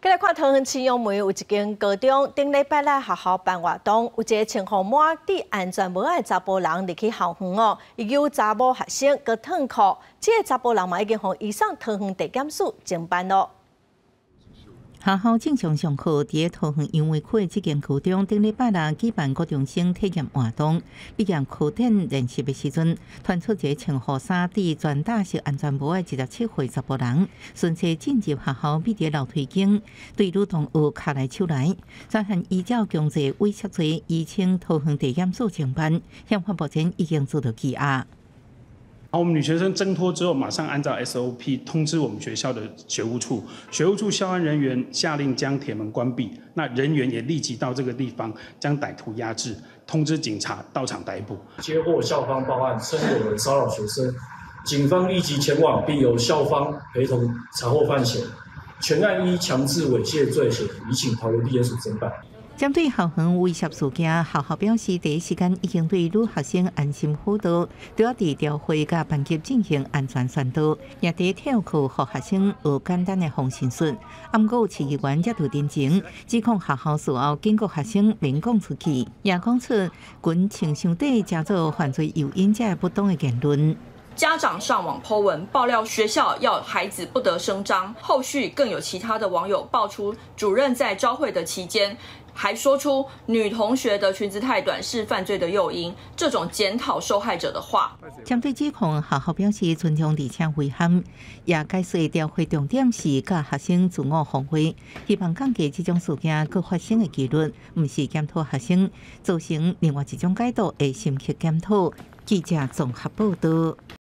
今日看桃园市阳门有一间高中，顶礼拜来学校办活动，有一个穿红满地安全帽的查甫人入去校园哦，伊有查某学生个脱裤，这个查甫人嘛已经向以上桃园地检署侦办咯。学校正常上课，伫桃园因为区这间高中顶礼拜六举办高中生体验活动，毕业课程练习的时阵，传出一个穿雨衫、戴全戴式安全帽的二十七岁查甫人，顺势进入学校秘伫楼梯间，对女同学卡来手来，再行依照强制威胁罪，移请桃园地检署侦办，现法目前已经做到羁押。好，我们女学生挣脱之后，马上按照 SOP 通知我们学校的学务处，学务处校安人员下令将铁门关闭，那人员也立即到这个地方将歹徒压制，通知警察到场逮捕。接获校方报案称有人骚扰学生，警方立即前往，并由校方陪同查获犯嫌，全案依强制猥亵罪嫌疑，请桃园地检署侦办。针对校园威胁事件，校校表示第一时间已经对女学生安心辅导，都要伫调会甲班级进行安全宣导，也伫体育课学学生学简单的防身术。啊毋过有市议员接到电情，指控学校事后经过学生明讲出去，也讲出群情绪底加做犯罪诱因者不当的言论。家长上网 Po 文爆料学校要孩子不得声张，后续更有其他的网友爆出主任在招会的期间，还说出女同学的裙子太短是犯罪的诱因，这种检讨受害者的话。针对指控，学校表示尊重而且遗憾，也解释调会重点是教学生自我防卫，希望降低这种事件各发生的几率，唔是检讨学生，造成另外一种解读的深刻检讨。记者综合报道。